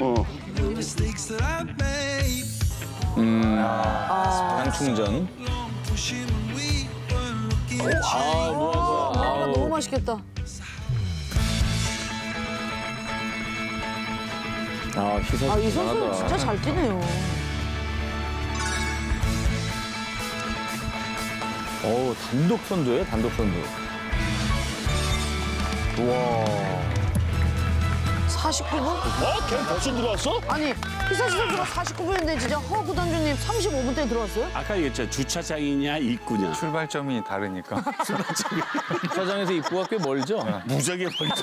어. 양충전. 아, 무화과. 아. 너무 맛있겠다. 아, 희석 아, 이 선수. 진짜 잘 뛰네요. 어우, 단독 선두예요, 단독 선두. 우와. 49분? 어? 걔 벌써 들어왔어? 아니, 희사시 선수가 49분인데 진짜 허 구 단주님 35분 때 들어왔어요? 아까 얘기했죠. 주차장이냐 입구냐. 출발점이 다르니까. 주차장에서 입구가 꽤 멀죠? 무지하게 벌지.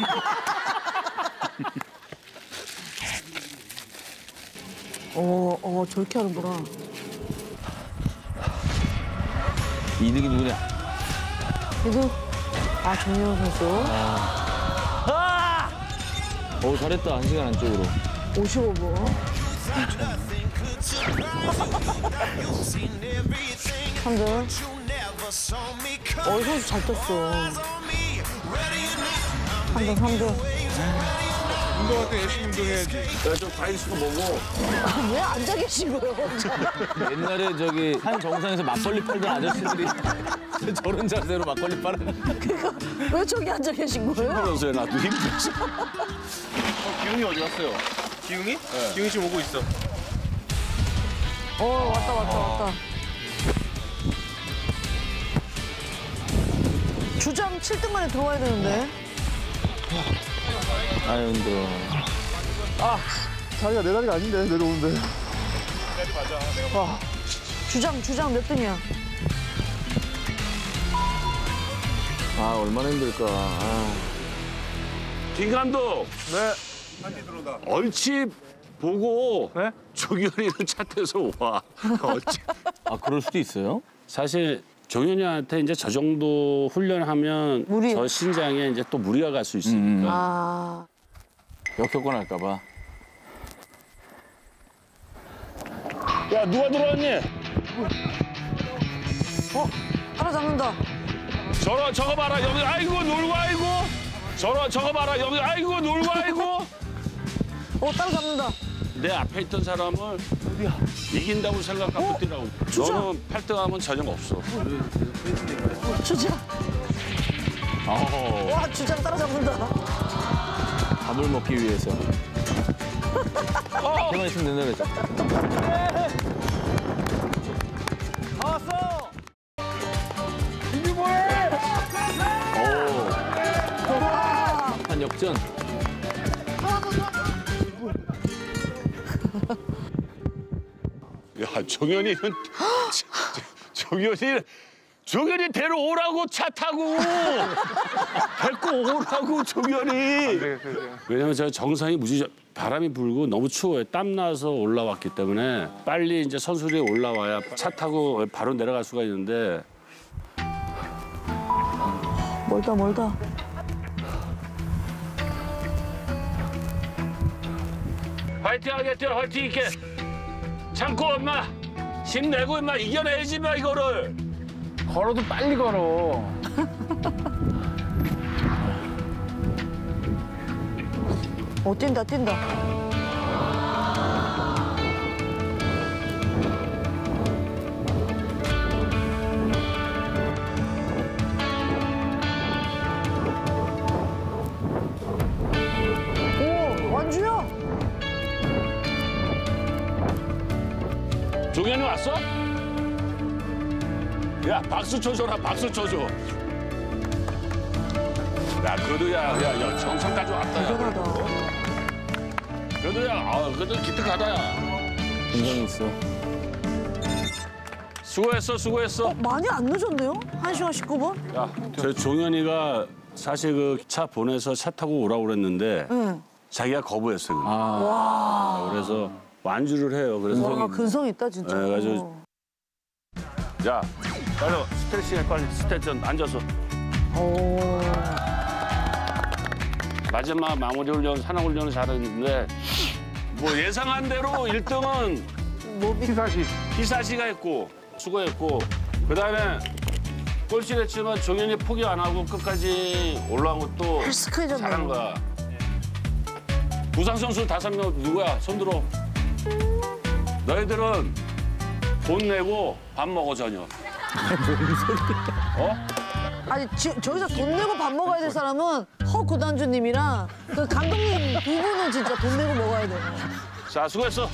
어, 어, 저렇게 하는구나. 이득이 누구냐? 그래도, 아, 정유현 선수. 어우, 잘했다. 한 시간 안쪽으로. 55분. 3등. 어, 이 선수 잘 떴어. 3등, 3등. 운동할 때 열심히 운동해야지. 내가 좀 다이스도 먹어. 왜 앉아 계신 거예요, 혼자? 옛날에 저기 산 정상에서 막걸리 팔던 아저씨들이 저런 자세로 막걸리 파는. 왜 저기 앉아 계신 거예요? 그러세요. 나도 힘들지. 기웅이 어디 갔어요? 기웅이? 기웅이 지금 오고 있어. 어, 왔다, 왔다, 왔다. 주장 7등 만에 들어와야 되는데. 아유, 힘들어. 자기가 내 다리가 아닌데 내려오는데 주장, 주장 몇 등이야? 아, 얼마나 힘들까. 아. 김 감독. 네. 얼치 보고 네? 종현이는 차 타서 와. 아, 그럴 수도 있어요? 사실 종현이한테 이제 저 정도 훈련하면 무리. 저 신장에 이제 또 무리가 갈 수 있으니까. 아, 역효과 날까봐. 야 누가 들어왔니? 어? 따라잡는다. 저러 저거 봐라 여기 아이고 놀고 아이고. 저러 저거 봐라 여기 아이고 놀고 아이고. 어, 따라잡는다. 내 앞에 있던 사람을 이긴다고 생각하고 뛰라고. 진짜? 너는 8등하면 전혀 없어. 주장. 어, 와, 주장 따라잡는다. 밥을 먹기 위해서. 가만 있으면 된다 그랬죠. 와, 한 역전. 야 종현이는 종현이 종현이 데려오라고 차 타고 데리고 오라고 종현이. 네, 왜냐면 제가 정상이 무지 바람이 불고 너무 추워요. 땀 나서 올라왔기 때문에 빨리 이제 선수들이 올라와야 차 타고 바로 내려갈 수가 있는데 멀다, 멀다. 화이팅 하겠죠 화이팅 있게 참고 엄마 힘내고 임마 이겨내야지 마 이거를 걸어도 빨리 걸어. 어, 뛴다, 뛴다. 종현이 왔어? 야 박수 쳐줘라 박수 쳐줘 야 그래도 야야야 정상까지 왔다 야 대단하다. 그래도 야아 그래도 기특하다 야 있어. 수고했어 수고했어 어, 많이 안 늦었네요? 1시간 19분? 야저 종현이가 사실 그 차 보내서 차 타고 오라고 그랬는데 응. 자기가 거부했어요. 아, 그래서 완주를 해요 그래서 와, 근성 있다, 진짜. 네, 그래가지고- 야 빨리 스트레칭 해 빨리 스트레칭 앉아서 오. 마지막 마무리 훈련 산악 훈련을 잘했는데 뭐 예상한 대로 1등은 몸이 시사시. 희사시가 했고 수고했고 그다음에 꼴찌했지만 종현이 포기 안 하고 끝까지 올라온 것도. 잘한 거야. 부상 선수 다섯 명 누구야? 손 들어. 너희들은 돈 내고 밥 먹어 저녁. 어? 아니 지, 저기서 돈 내고 밥 먹어야 될 사람은 허 구단주님이랑 그 감독님 두 분은 진짜 돈 내고 먹어야 돼요. 자 수고했어.